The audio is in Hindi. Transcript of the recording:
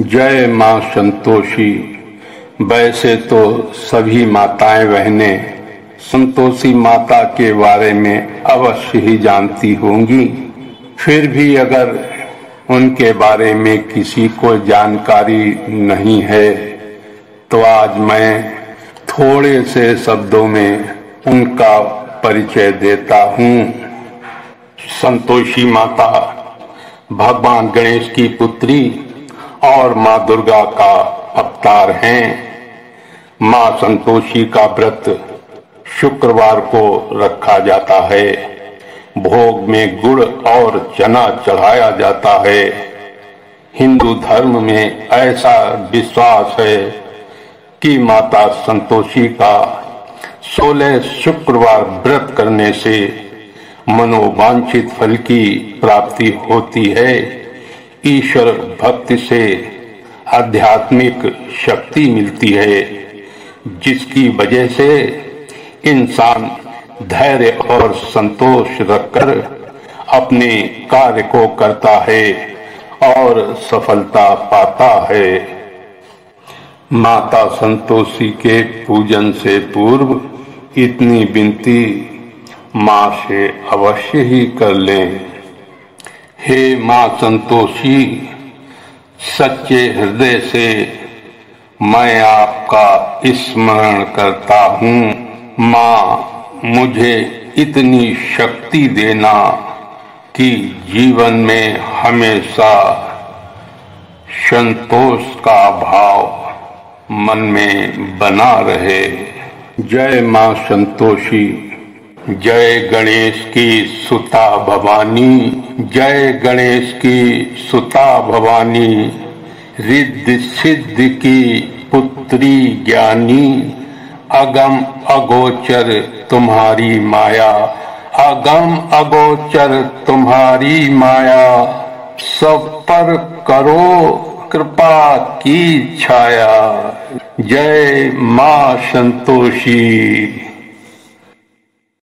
जय माँ संतोषी। वैसे तो सभी माताएँ बहनें संतोषी माता के बारे में अवश्य ही जानती होंगी। फिर भी अगर उनके बारे में किसी को जानकारी नहीं है तो आज मैं थोड़े से शब्दों में उनका परिचय देता हूँ। संतोषी माता, भगवान गणेश की पुत्री और माँ दुर्गा का अवतार हैं। माँ संतोषी का व्रत शुक्रवार को रखा जाता है। भोग में गुड़ और चना चढ़ाया जाता है। हिंदू धर्म में ऐसा विश्वास है कि माता संतोषी का सोलह शुक्रवार व्रत करने से मनोवांछित फल की प्राप्ति होती है। ईश्वर भक्ति से आध्यात्मिक शक्ति मिलती है, जिसकी वजह से इंसान धैर्य और संतोष रखकर अपने कार्य को करता है और सफलता पाता है। माता संतोषी के पूजन से पूर्व इतनी विनती माँ से अवश्य ही कर लें। हे माँ संतोषी सच्चे हृदय से मैं आपका स्मरण करता हूँ। माँ, मुझे इतनी शक्ति देना कि जीवन में हमेशा संतोष का भाव मन में बना रहे। जय माँ संतोषी। जय गणेश की सुता भवानी, जय गणेश की सुता भवानी, रिद्ध सिद्ध की पुत्री ज्ञानी, अगम अगोचर तुम्हारी माया, अगम अगोचर तुम्हारी माया, सब पर करो कृपा की छाया। जय माँ संतोषी।